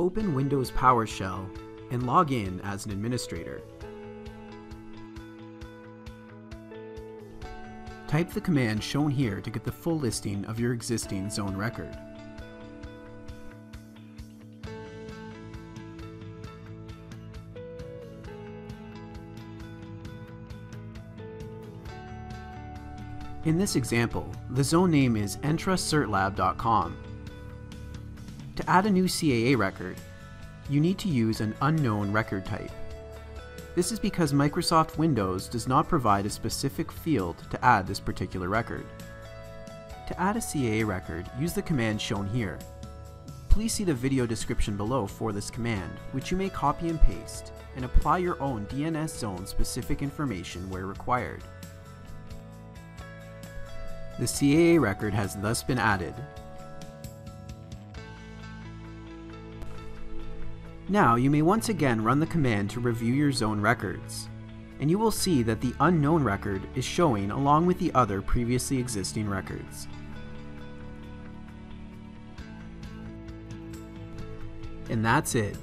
Open Windows PowerShell and log in as an administrator. Type the command shown here to get the full listing of your existing zone record. In this example, the zone name is entracertlab.com. To add a new CAA record, you need to use an unknown record type. This is because Microsoft Windows does not provide a specific field to add this particular record. To add a CAA record, use the command shown here. Please see the video description below for this command, which you may copy and paste, and apply your own DNS zone specific information where required. The CAA record has thus been added. Now you may once again run the command to review your zone records, and you will see that the unknown record is showing along with the other previously existing records. And that's it.